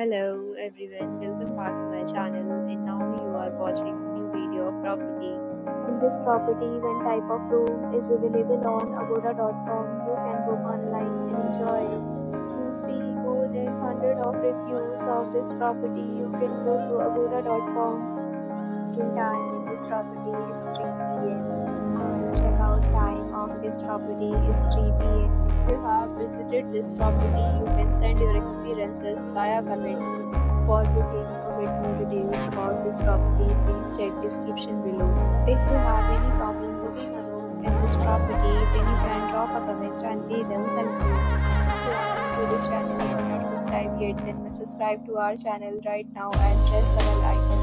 Hello everyone, welcome back to my channel and now you are watching new video of property. In this property, one type of room is available on agoda.com. You can book online and enjoy You see more than 100 of reviews of this property, you can go to agoda.com. Check-in time in this property is 3 p.m. and check-out time of this property is 3 p.m. You have visited this property, you can send your experiences via comments. For booking or get more details about this property, please check description below. If you have any problem booking a room in this property, then you can drop a comment and we will help you. If you are new to this channel and not subscribed yet, then subscribe to our channel right now and press the bell icon